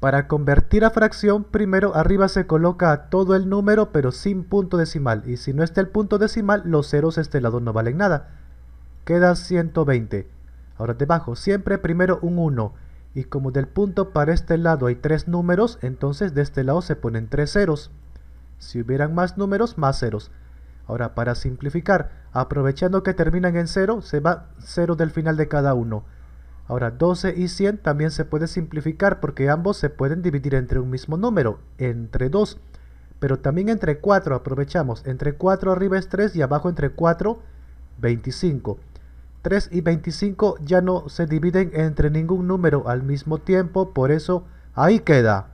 Para convertir a fracción, primero arriba se coloca todo el número pero sin punto decimal. Y si no está el punto decimal, los ceros de este lado no valen nada. Queda 120. Ahora debajo, siempre primero un 1. Y como del punto para este lado hay tres números, entonces de este lado se ponen tres ceros. Si hubieran más números, más ceros. Ahora, para simplificar, aprovechando que terminan en 0, se va 0 del final de cada uno. Ahora, 12 y 100 también se puede simplificar porque ambos se pueden dividir entre un mismo número, entre 2. Pero también entre 4 aprovechamos. Entre 4 arriba es 3 y abajo entre 4, 25. 3 y 25 ya no se dividen entre ningún número al mismo tiempo, por eso ahí queda.